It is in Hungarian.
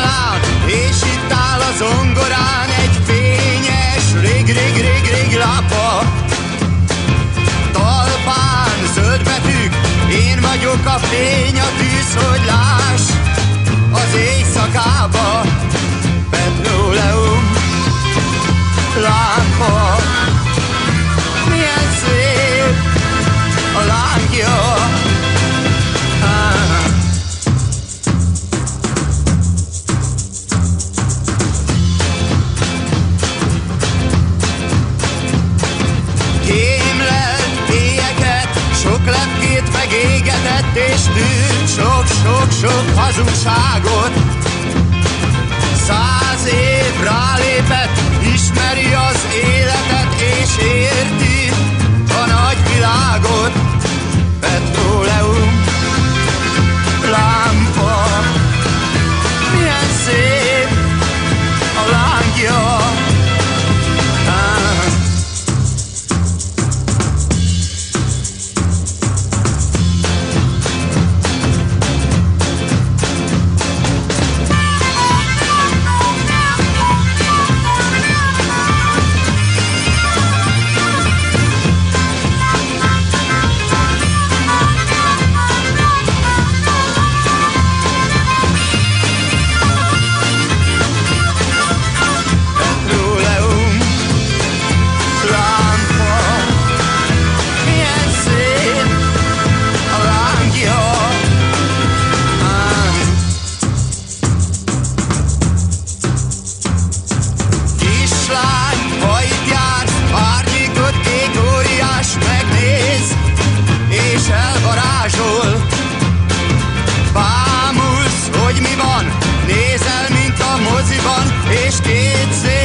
talál, és itt áll a zongorán egy fényes, rig-rig-rig-rig lapa. Talpán zöld betűk, én vagyok a fény, és tűnt sok-sok-sok hazugságot. Száz év rálépett, ismeri az életet, és érti a nagy világot. Petróleum, lámpa, milyen szép a lángja. varázsolt. Bámulsz, hogy mi van, nézel, mint a moziban, és kétszer